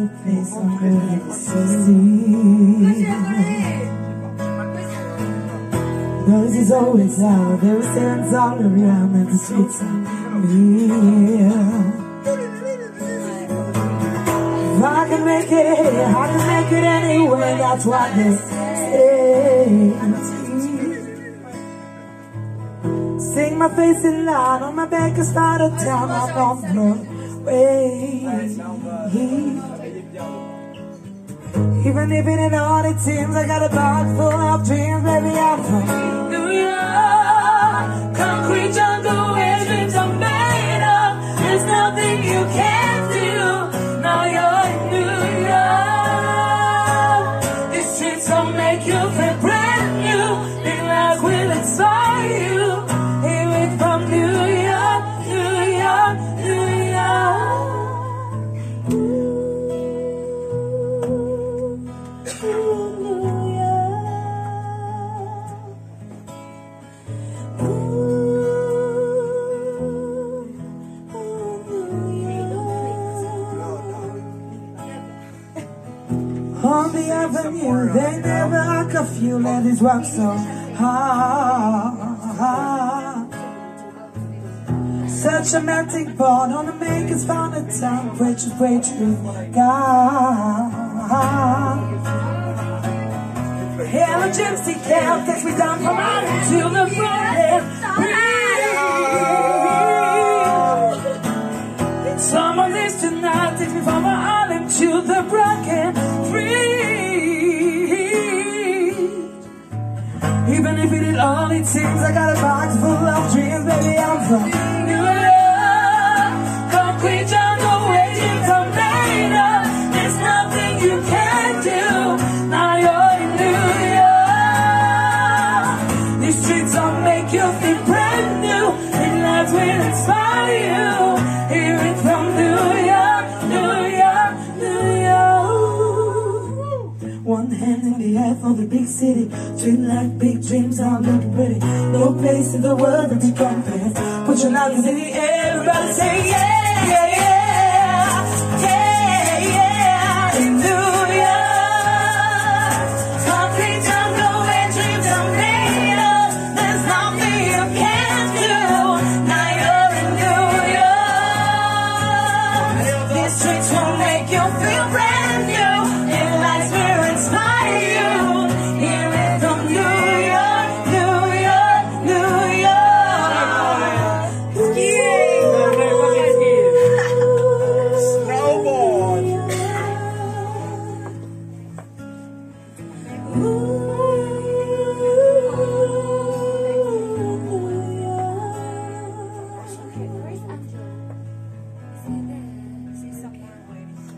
a face I'm good see. Noise is always loud, there is hands all around and the streets are near. Can make it I can make it anywhere, that's what they say. Sing my face in line on my back and start a town I'm on Broadway. Even if it ain't all it seems, I got a bag full of dreams, baby, I'm from On the avenue, they never a curfew, ladies rock so hard. Such a romantic bond on the makers found a town, preachers pray to God. Hell, a gypsy camp takes me down from island to the Brooklyn Bridge. All it seems, I got a box full of dreams, baby, I'm from New York. Concrete jungle are made of. There's nothing you can't do. Now you're in New York. These streets will make you feel brand new. And lives will inspire you. Hear it from New York, New York, New York. One hand air for the big city. Dream like big dreams, I'm look pretty. No place in the world that you compare. Put your lungs in the air,